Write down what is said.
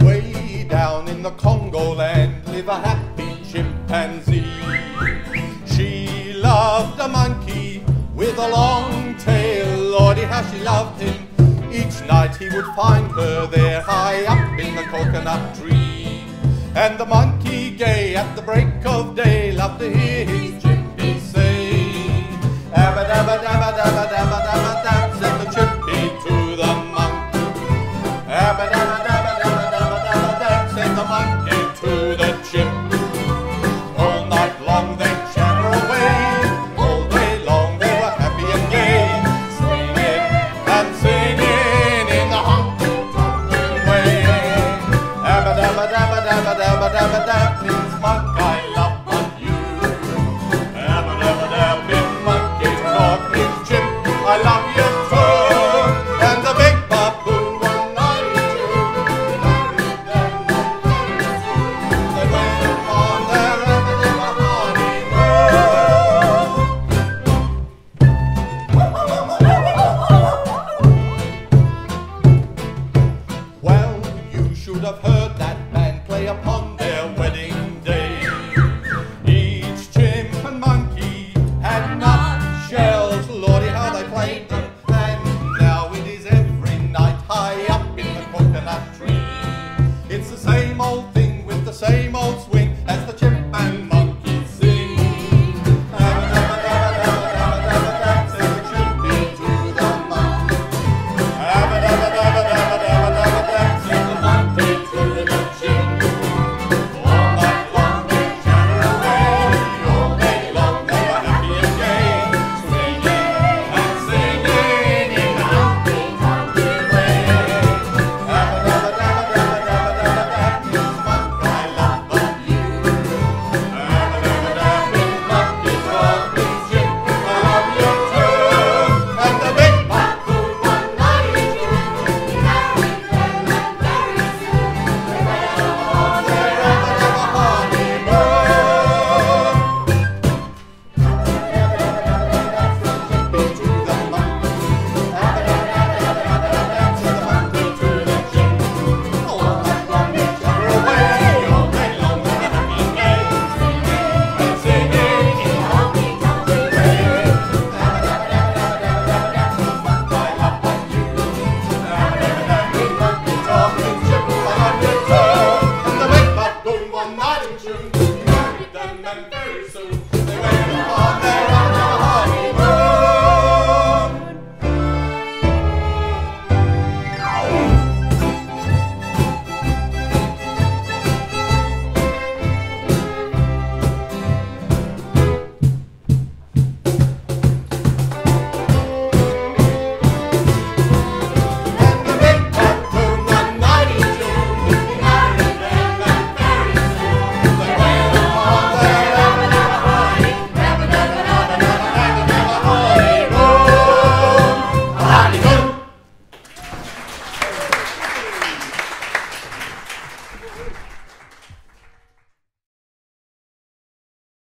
Way down in the Congo land live a happy chimpanzee. She loved a monkey with a long tail. Lordy, how she loved him. Each night he would find her there high up in the coconut tree. And the monkey gay at the break of day loved to hear his wedding day. Each chimp and monkey had nut shells, lordy how they played them. And now it is every night high up in the coconut tree. It's the same old thing with the same old